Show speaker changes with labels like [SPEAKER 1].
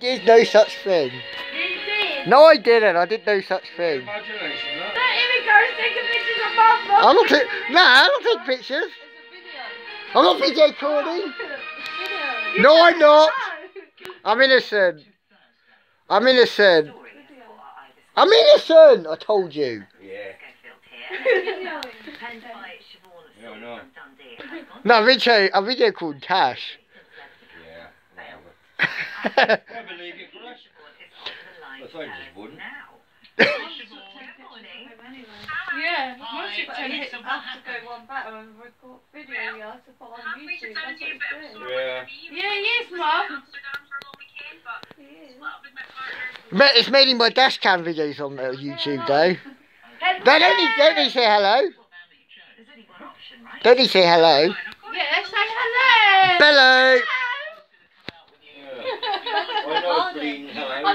[SPEAKER 1] There's no such thing.
[SPEAKER 2] You did.
[SPEAKER 1] No, I didn't. I did no such thing.
[SPEAKER 3] Imagination, that.
[SPEAKER 2] Let him go taking pictures of my mum.
[SPEAKER 1] I'm not taking. Nah, I'm not taking pictures. I'm not video recording. No, I'm not. I'm innocent. I'm innocent. I'm innocent. I told you.
[SPEAKER 3] Yeah. I know.
[SPEAKER 1] No, video. I video called Tash.
[SPEAKER 3] Yeah. I believe you, Chris. I thought you just wouldn't.
[SPEAKER 2] Yeah, once you turn it up to go one back and record video, you have to put on YouTube. That's what it's doing.
[SPEAKER 3] Yeah.
[SPEAKER 2] Yeah, yes, mum.
[SPEAKER 1] It's mainly my dash cam videos on uh, YouTube though. Don't only don't they say hello? Don't they say hello?
[SPEAKER 2] Yeah, say hello.
[SPEAKER 1] Hello.
[SPEAKER 3] Hello.